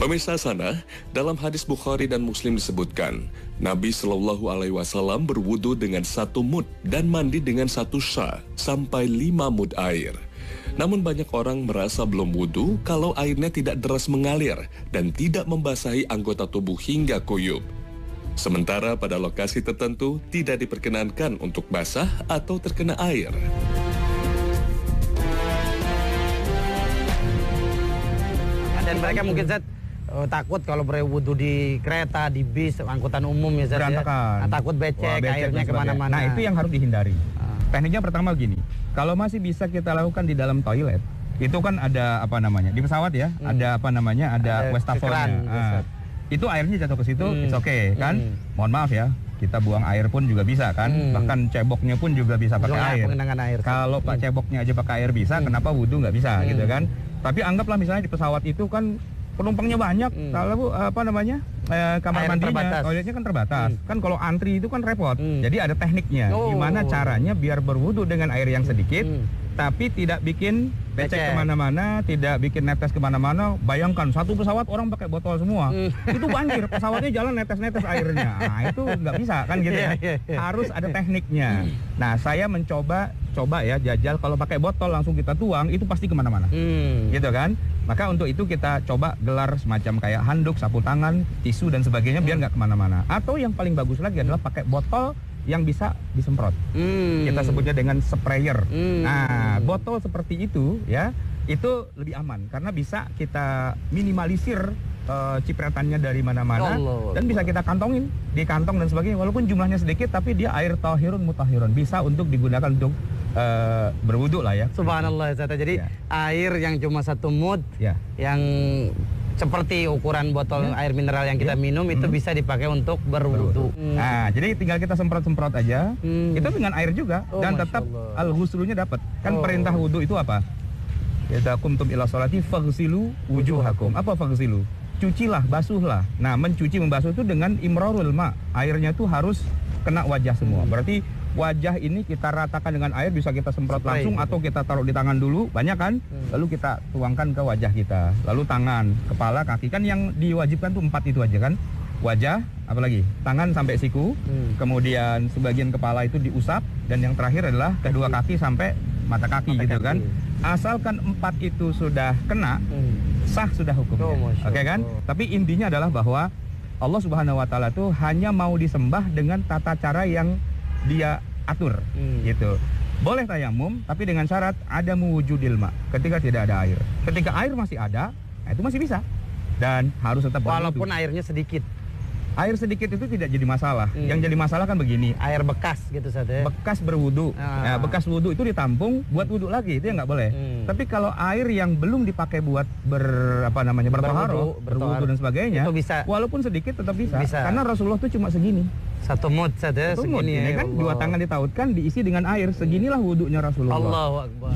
Pemirsa sana, dalam hadis Bukhari dan Muslim disebutkan, Nabi Shallallahu Alaihi Wasallam berwudu dengan satu mud dan mandi dengan satu sya sampai lima mud air. Namun banyak orang merasa belum wudhu kalau airnya tidak deras mengalir dan tidak membasahi anggota tubuh hingga kuyup. Sementara pada lokasi tertentu tidak diperkenankan untuk basah atau terkena air. Dan mereka mungkin Zat eh, takut kalau berwudu di kereta, di bis, angkutan umum ya Zat ya. Nah, takut becek, Wah, becek airnya ke mana-mana. Nah itu yang harus dihindari. Ah. Tekniknya pertama gini, kalau masih bisa kita lakukan di dalam toilet, itu kan ada apa namanya di pesawat ya, Hmm. ada apa namanya, ada, Ada wastafelnya. keran, Ah. Itu airnya jatuh ke situ, Hmm. it's okay kan? Hmm. Mohon maaf ya, kita buang air pun juga bisa kan, Hmm. bahkan ceboknya pun juga bisa pakai air. air. Kalau pak Hmm. ceboknya aja pakai air bisa, Hmm. kenapa wudhu nggak bisa Hmm. gitu kan? Tapi anggaplah misalnya di pesawat itu kan penumpangnya banyak, Hmm. kalau apa namanya eh, kamar Air mandinya, terbatas. toiletnya kan terbatas. Hmm. Kan kalau antri itu kan repot. Hmm. Jadi ada tekniknya, Oh. gimana caranya biar berwudhu dengan air yang sedikit, Hmm. Tapi tidak bikin becek ke mana-mana, tidak bikin netes ke mana-mana. Bayangkan satu pesawat orang pakai botol semua, Hmm. itu banjir. Pesawatnya jalan netes-netes airnya. Nah itu nggak bisa kan gitu Iya, ya. iya, iya. Harus ada tekniknya. Nah saya mencoba coba ya jajal kalau pakai botol langsung kita tuang itu pasti ke mana-mana Hmm. gitu kan maka untuk itu kita coba gelar semacam kayak handuk sapu tangan tisu dan sebagainya biar nggak ke mana-mana atau yang paling bagus lagi adalah pakai botol yang bisa disemprot Hmm. kita sebutnya dengan sprayer Hmm. nah botol seperti itu ya itu lebih aman karena bisa kita minimalisir eh, cipratannya dari mana-mana Allah. dan bisa kita kantongin di kantong dan sebagainya walaupun jumlahnya sedikit tapi dia air tahirun mutahirun bisa untuk digunakan untuk eh, berwudhu lah ya Subhanallah Zat. Jadi Ya. air yang cuma satu mud ya yang seperti ukuran botol Ya. air mineral yang kita Ya. minum itu Hmm. bisa dipakai untuk berwudu. Hmm. Nah, jadi tinggal kita semprot-semprot aja. Hmm. Itu dengan air juga Oh, dan tetap Allah. al-ghuslunya dapat. Kan Oh. perintah wudhu itu apa? Kita kumtum ila sholati faghsilu wujuhakum. Apa faghsilu? Cucilah, basuhlah. Nah, mencuci membasuh itu dengan imrarul ma. Airnya itu harus kena wajah semua. Hmm. Berarti wajah ini kita ratakan dengan air bisa kita semprot Spray langsung gitu. atau kita taruh di tangan dulu, banyak kan? Hmm. Lalu kita tuangkan ke wajah kita. Lalu tangan, kepala, kaki kan yang diwajibkan tuh empat itu aja kan? Wajah, apalagi tangan sampai siku, Hmm. kemudian sebagian kepala itu diusap dan yang terakhir adalah kedua kaki sampai mata kaki Mata gitu kaki. kan. Asalkan empat itu sudah kena, Hmm. sah sudah hukumnya. Oh, Oke kan? Allah. Tapi intinya adalah bahwa Allah Subhanahu wa taala tuh hanya mau disembah dengan tata cara yang dia atur Hmm. gitu. Boleh tayamum tapi dengan syarat ada mewujudil ma ketika tidak ada air. Ketika air masih ada, nah itu masih bisa. Dan harus tetap. Walaupun airnya sedikit, air sedikit itu tidak jadi masalah. Hmm. Yang jadi masalah kan begini, air bekas gitu saja. bekas berwudu. Ah. Nah, bekas wudu itu ditampung buat wudu lagi, itu yang nggak boleh. Hmm. Tapi kalau air yang belum dipakai buat ber apa namanya bertoharo, Berwudu, berwudu dan sebagainya, Itu bisa. walaupun sedikit tetap bisa. Bisa. Karena Rasulullah tuh cuma segini. Satu mud saja Satu mud, segini ini ya kan Allah. dua tangan ditautkan diisi dengan air. Seginilah wudunya Rasulullah. Allahu Akbar.